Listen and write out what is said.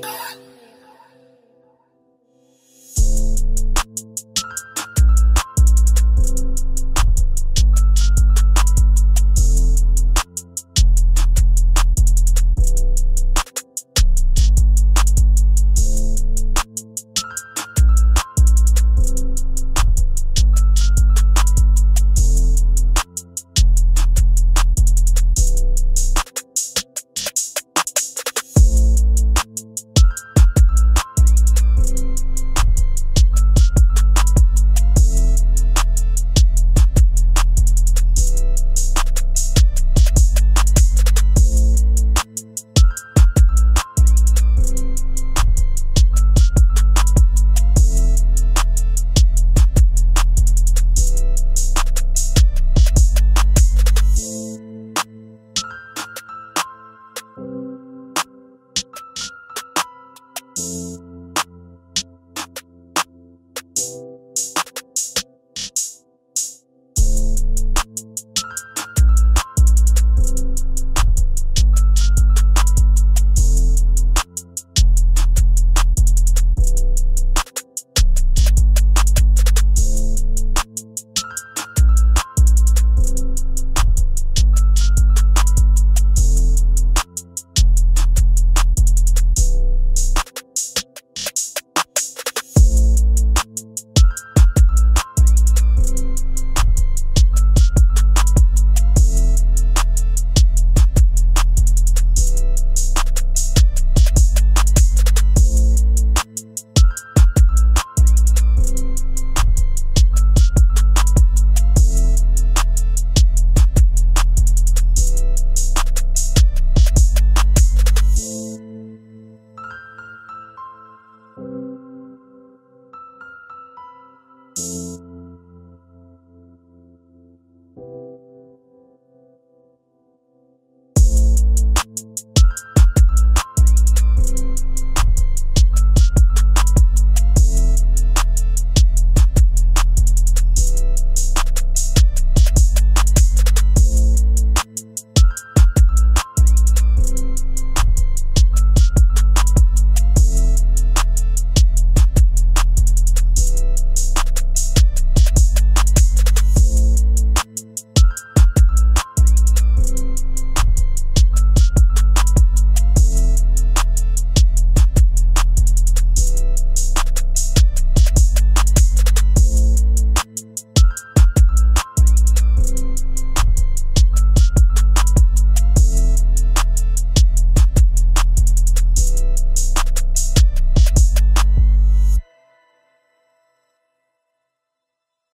baby.